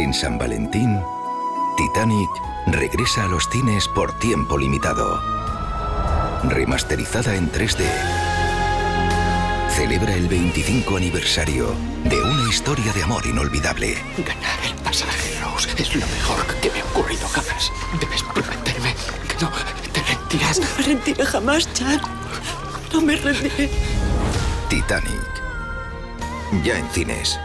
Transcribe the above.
En San Valentín, Titanic regresa a los cines por tiempo limitado. Remasterizada en 3D. Celebra el 25 aniversario de una historia de amor inolvidable. Ganar el pasaje, Rose, es lo mejor que me ha ocurrido jamás. Debes prometerme que no te rendirás. No me rendiré jamás, Chad. No me rendiré. Titanic. Ya en cines.